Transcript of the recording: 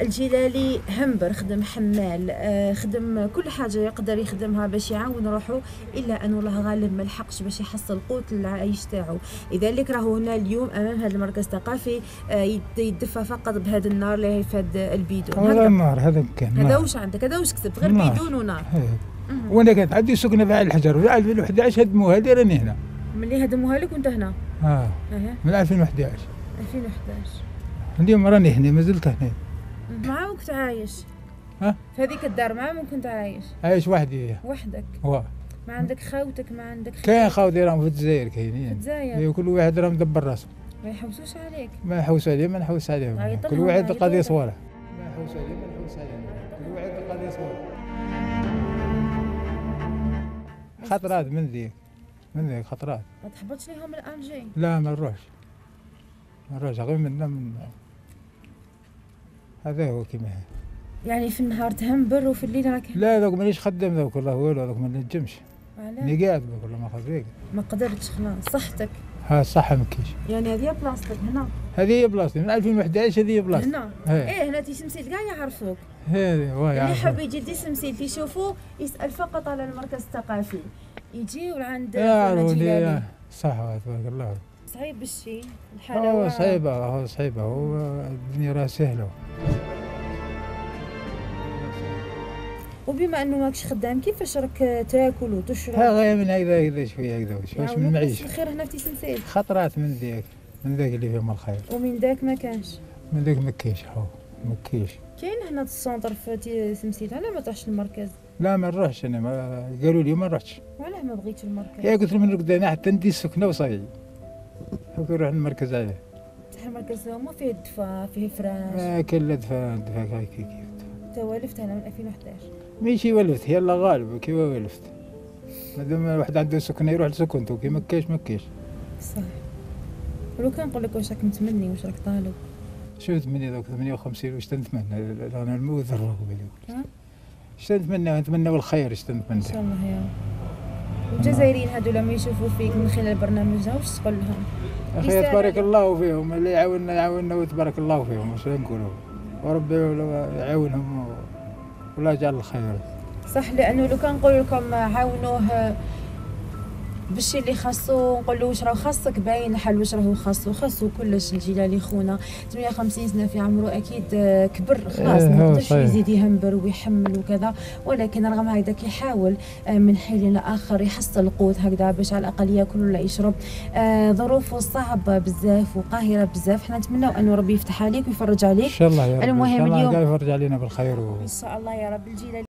الجلالي همبر خدم حمال آه، خدم كل حاجة يقدر يخدمها باش يعاون روحه إلا انه الله غالب ما لحقش باش يحصل قوت للعيش تاعو. لذلك راهو هنا اليوم أمام هذا المركز الثقافي آه، يد- يدفى فقط بهذا النار اللي هي في هذا البيدون. هذا. النار هذا كان هذا. وش عندك؟ هذا وش كسبت غير نار. بيدون ونار. إيه. وأنا كانت عندي سكنة في الحجر في 2011 هدموها هذه راني هنا. ملي هدموها لك وانت هنا؟ آه. أها. من 2011 2011 اليوم راني هنا ما زلت هنا. عايش. ها؟ في هذيك الدار مع من كنت عايش. عايش وحدي. وحدك. هو. ما عندك خاوتك ما عندك كاين خاوتي راهم في الجزائر في كاينين. الجزائر. إيه، كل واحد راه مدبر راسه ما يحوسوش عليك. ما نحوس عليه ما نحوس عليه عيط كل واحد لهم. صوالح ما نحوس عليه ما نحوس عليه كل واحد قضية صوالح خطرات من ذيك. من ذيك خطرات. ما تحبطش ليهم الآن جاي؟ لا ما نروحش. ما نروحش غير منا من هذا هو كيما هي. يعني في النهار تهمبر وفي الليل راك لا ذوك مانيش خدام ذوك والله والو ذوك ما نجمش. علاه. ني قاعد ذوك والله ما خذيك ما قدرتش خلاص صحتك. ها الصحة ما كاينش. يعني هذه بلاصتك هنا. هذه هي بلاصتي من 2011 هذه هي بلاصتي. هنا؟ هي إيه هنا تي سمسيل كاع يعرفوك. هذه هو اللي حاب يجي دي سمسيل يشوفوا يسأل فقط على المركز الثقافي. يجي وعند جلالي. صح تبارك الله. صعيب الشيء الحاله هو. صعيبة هو صعيبة هو الدنيا راه سهلة. وبما أنه ماكش خدام كيفاش راك تاكل وتشرب؟ ها غير من هكذا هكذا شوية هكذا واش من نعيش الخير هنا في تيسنسيل خطرات من ذيك من ذاك اللي فيهم الخير. ومن ذاك ما كانش. من ذاك ما كاينش هو ما كاينش. كاين هنا السونتر في تيسنسيل علاه ما تروحش المركز؟ لا ما نروحش أنا ما قالوا لي ما نروحش. وعلاه ما بغيتش المركز. يا قلت لهم نرقد أنا حتى ندي السكنة وصاي. هاك نروح المركز عليه صح المركز ما فيه دفا فيه فراش كان لا دفا دفا كي كي كي توالفت هنا من 2011 ماشي ولفت يلا غالب كيما ولفت مادام واحد عنده سكنه يروح لسكنته كي ما كاينش صح ولو كان نقول لك واش راك متمني واش راك طالب شو تمني ذوك 58 واش تنتمنى أنا الموت الرغبه؟ بالك اش تنتمنى نتمنى الخير اش ان تنتمنى شاء الله يا رب والجزائريين هادو لما يشوفوا فيك من خلال البرنامج ده واش تقول لهم؟ أخي تبارك. الله فيهم اللي يعاوننا يعاوننا وتبارك الله فيهم واش نقولوا؟ وربي يعاونهم ولا يجعل الخير. صح لأنه لو كان نقول لكم عاونوه بالشيء اللي خاصو نقول له واش راه خاصك باين حل واش راهو خاصو؟ خاصو كلش الجلالي خونا. 58 سنة في عمره أكيد آه، كبر خلاص إيه، ما يقدرش. يزيد يهمبر ويحمل وكذا. ولكن رغم هذاك يحاول آه، من حين لاخر يحصل قوت هكذا باش على الأقل ياكل ولا يشرب. آه، ظروفه صعبة بزاف وقاهرة بزاف. حنا نتمناو أنه ربي يفتح عليك ويفرج إن عليك شاء الله يا رب المهم ان اليوم- يفرج علينا بالخير. و... إن شاء الله يا رب الجلالي